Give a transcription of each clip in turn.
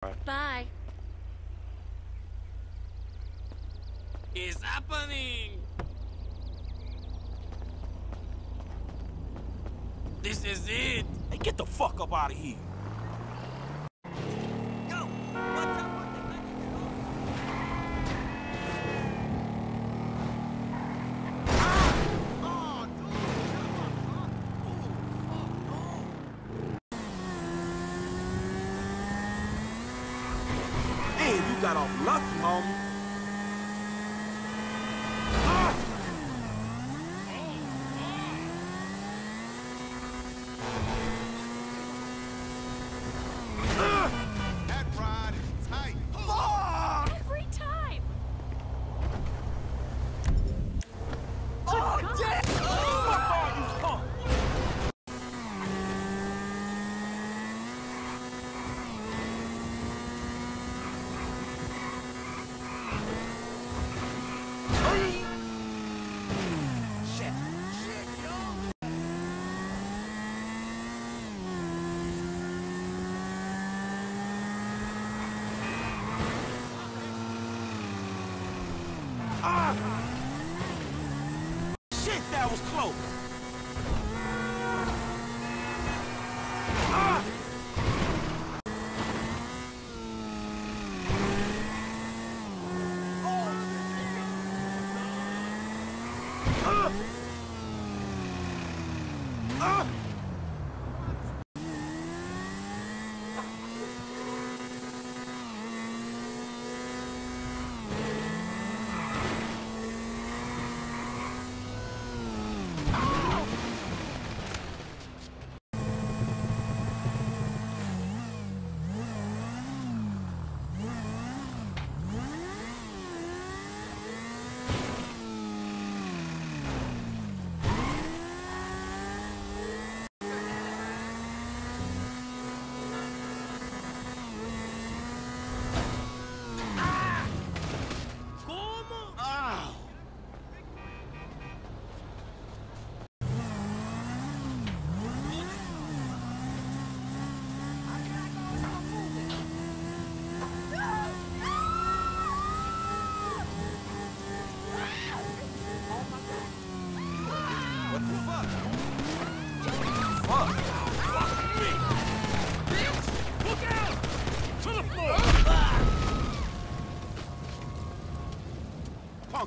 Bye. It's happening! This is it! Hey, get the fuck up out of here. Shit, that was close.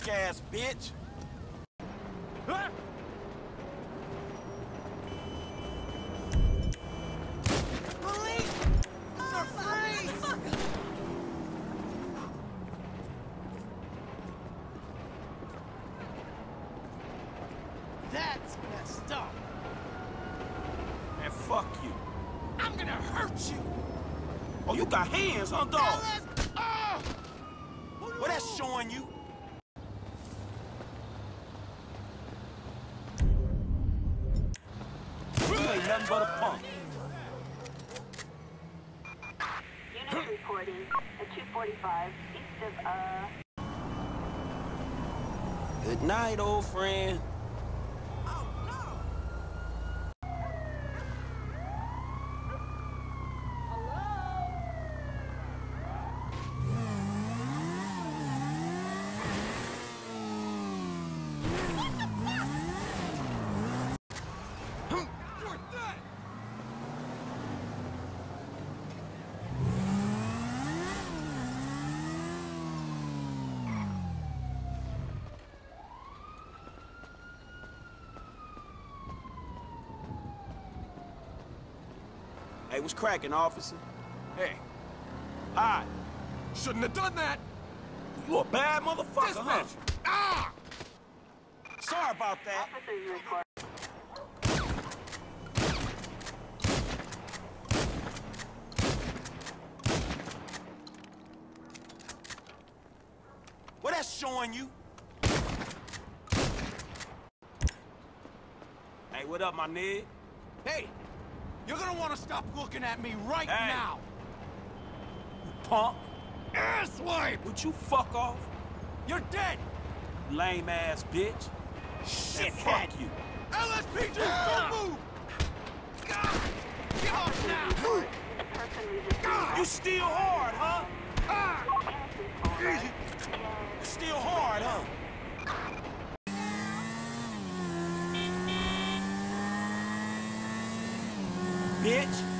Ass bitch! Huh? That's messed up. Man, fuck you. I'm gonna hurt you. Oh, you got hands, huh, dog? Ah! Well, that's showing you. You ain't nothing but a punk. Unit reporting at 245 east of, uh... Good night, old friend. Hey, what's cracking, officer? Hey, Hi. shouldn't have done that. You a bad motherfucker, huh? Dispatch. Ah! Sorry about that. Officer. What that's showing you? Hey, what up, my nigga? Hey, you're gonna wanna stop looking at me right hey. now! You punk! Asswipe! Would you fuck off? You're dead! Lame ass bitch. Shit, and fuck you! LSPD, ah. don't move! God. Now! God. You still hard, huh? Ah. You still hard, huh? bitch!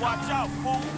Watch out, fool!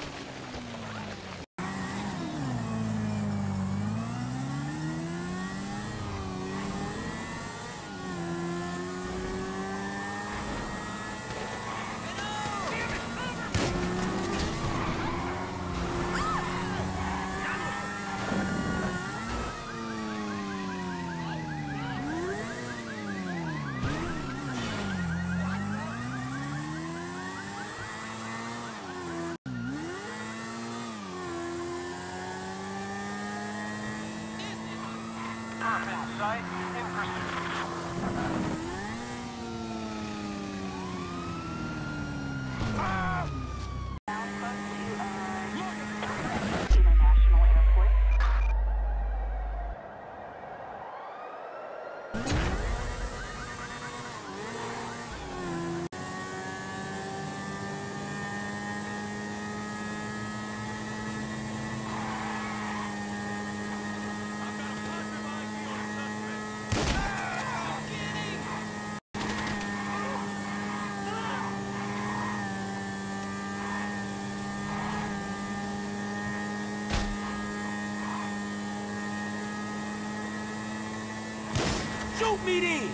Shoot me then!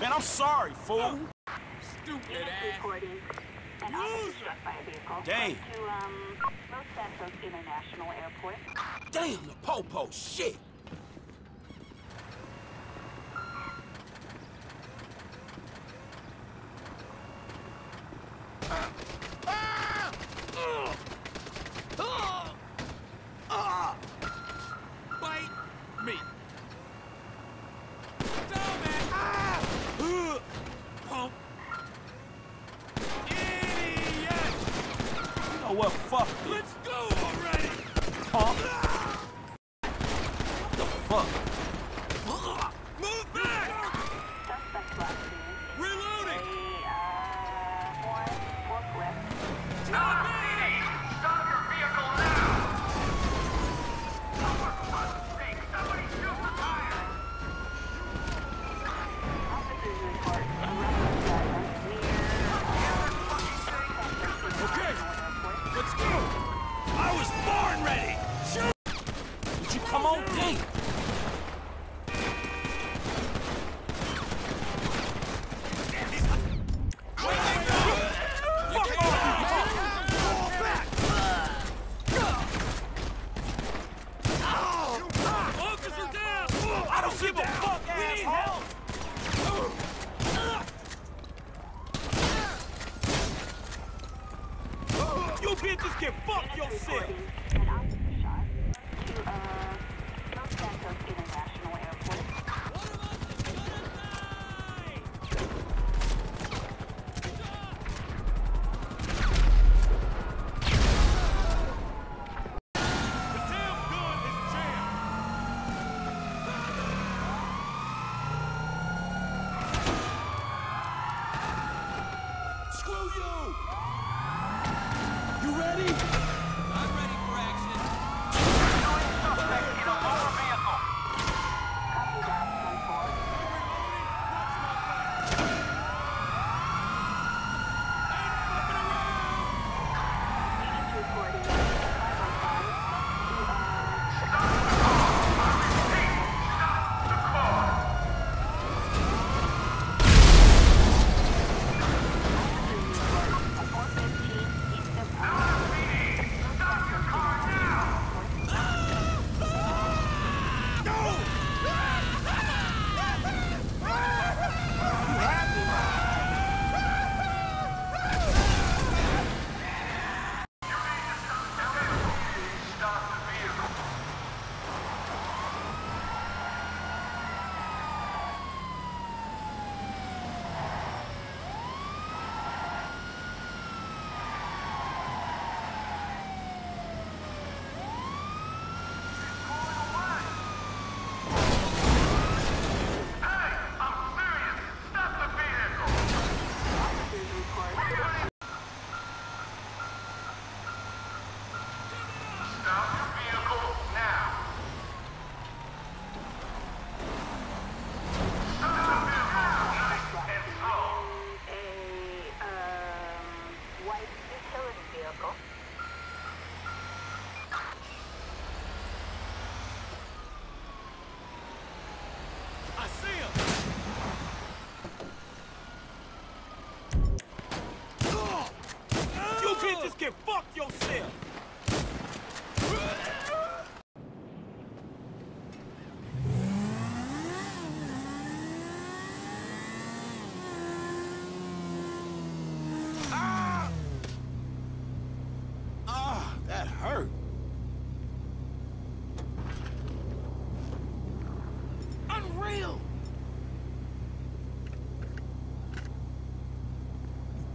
Man, I'm sorry, fool. Stupid ass. Recording. Damn. To, um, Los Santos International Airport. Damn, the popo -po, shit! don't give a fuck, we need help! You bitches can fuck yourself! Ready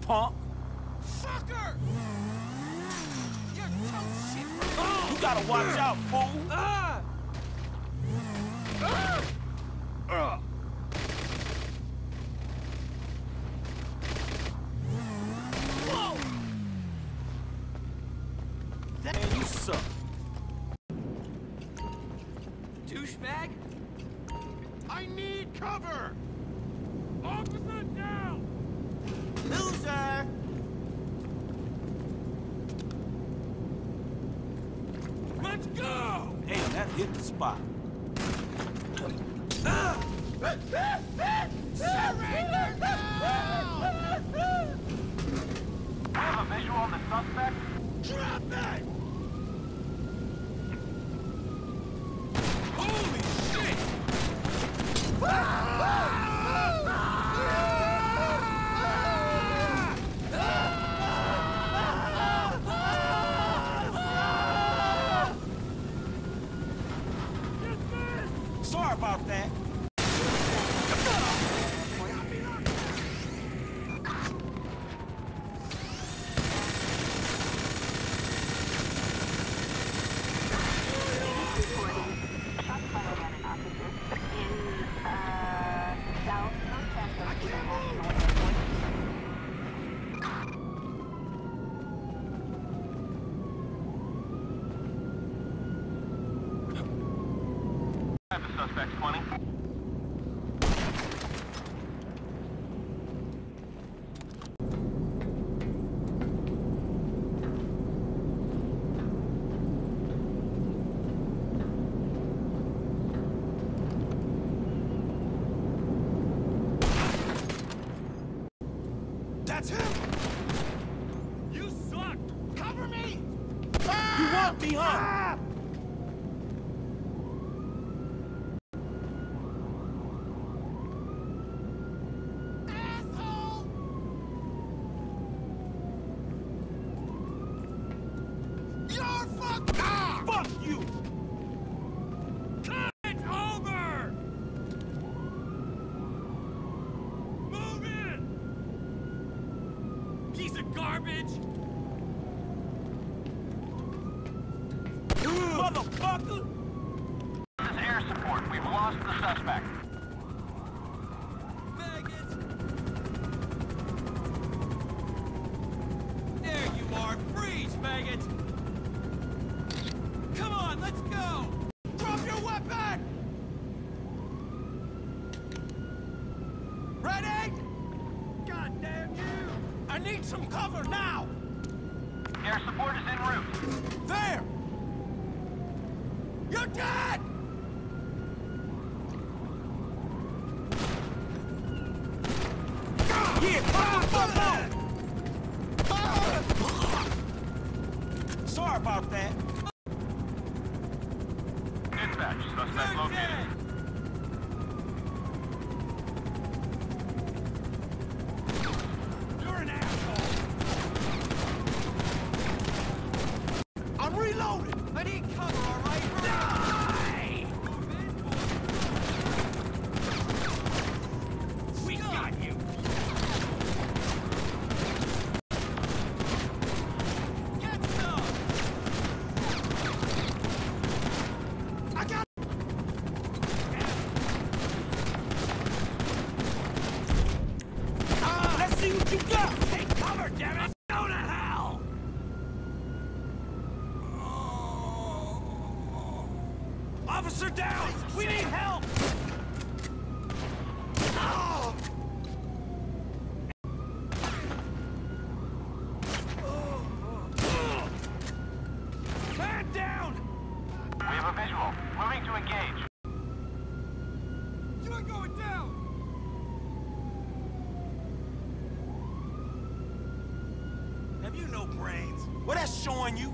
Punk! Fucker! You're tough shit. You gotta watch out, fool! Ah! Uh. You suck. Douchebag! I need cover! Officer down! Loser! Let's go! Damn, that hit the spot. Surrender now! have a visual on the suspect. Drop it! About that. garbage! I need some cover now! Air support is en route. There! You're dead! Sorry about that. brains. What that's showing you